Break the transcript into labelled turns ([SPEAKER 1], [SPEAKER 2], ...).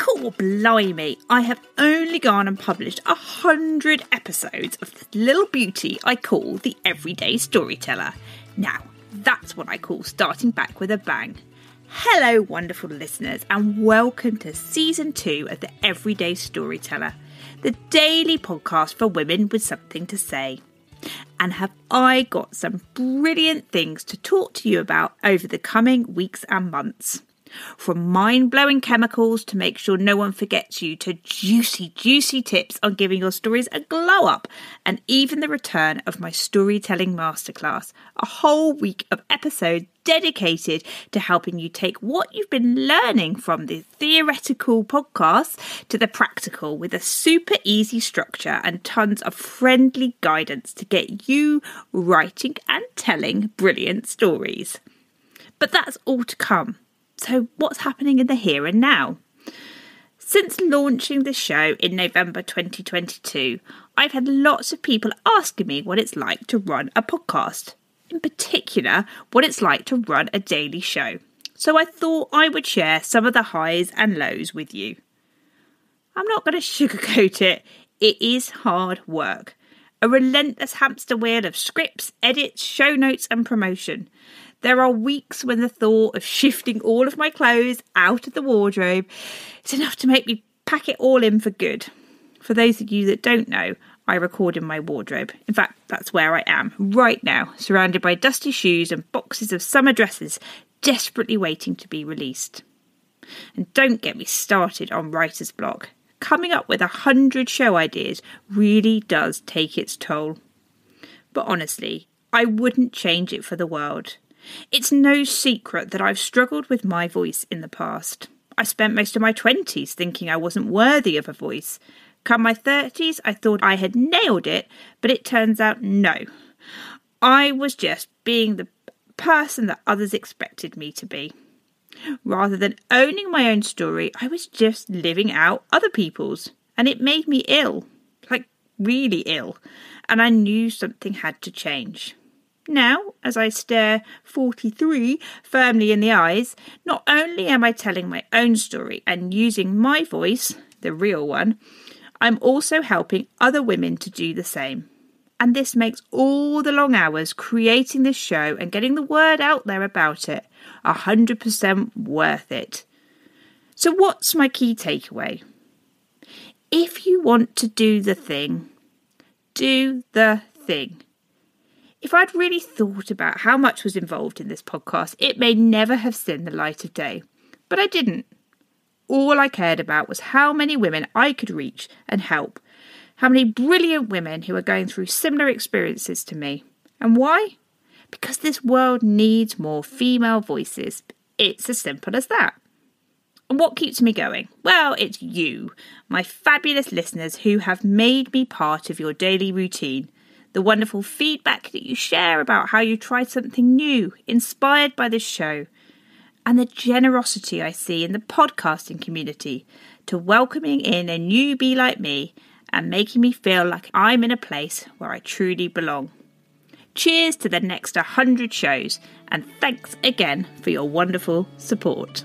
[SPEAKER 1] Cool, blimey, I have only gone and published a hundred episodes of the little beauty I call the Everyday Storyteller. Now, that's what I call starting back with a bang. Hello, wonderful listeners, and welcome to season two of the Everyday Storyteller, the daily podcast for women with something to say. And have I got some brilliant things to talk to you about over the coming weeks and months? From mind blowing chemicals to make sure no one forgets you, to juicy, juicy tips on giving your stories a glow up, and even the return of my storytelling masterclass. A whole week of episodes dedicated to helping you take what you've been learning from the theoretical podcast to the practical with a super easy structure and tons of friendly guidance to get you writing and telling brilliant stories. But that's all to come. So, what's happening in the here and now? Since launching the show in November 2022, I've had lots of people asking me what it's like to run a podcast, in particular, what it's like to run a daily show. So I thought I would share some of the highs and lows with you. I'm not going to sugarcoat it, it is hard work. A relentless hamster wheel of scripts, edits, show notes, and promotion. There are weeks when the thought of shifting all of my clothes out of the wardrobe is enough to make me pack it all in for good. For those of you that don't know, I record in my wardrobe. In fact, that's where I am right now, surrounded by dusty shoes and boxes of summer dresses desperately waiting to be released. And don't get me started on writer's block. Coming up with a hundred show ideas really does take its toll. But honestly, I wouldn't change it for the world. It's no secret that I've struggled with my voice in the past. I spent most of my 20s thinking I wasn't worthy of a voice. Come my 30s, I thought I had nailed it, but it turns out no. I was just being the person that others expected me to be. Rather than owning my own story, I was just living out other people's, and it made me ill like really ill, and I knew something had to change. Now, as I stare 43 firmly in the eyes, not only am I telling my own story and using my voice, the real one, I'm also helping other women to do the same. And this makes all the long hours creating this show and getting the word out there about it 100% worth it. So, what's my key takeaway? If you want to do the thing, do the thing. If I'd really thought about how much was involved in this podcast, it may never have seen the light of day. But I didn't. All I cared about was how many women I could reach and help. How many brilliant women who are going through similar experiences to me. And why? Because this world needs more female voices. It's as simple as that. And what keeps me going? Well, it's you, my fabulous listeners who have made me part of your daily routine the wonderful feedback that you share about how you tried something new, inspired by this show, and the generosity I see in the podcasting community to welcoming in a newbie like me and making me feel like I'm in a place where I truly belong. Cheers to the next 100 shows, and thanks again for your wonderful support.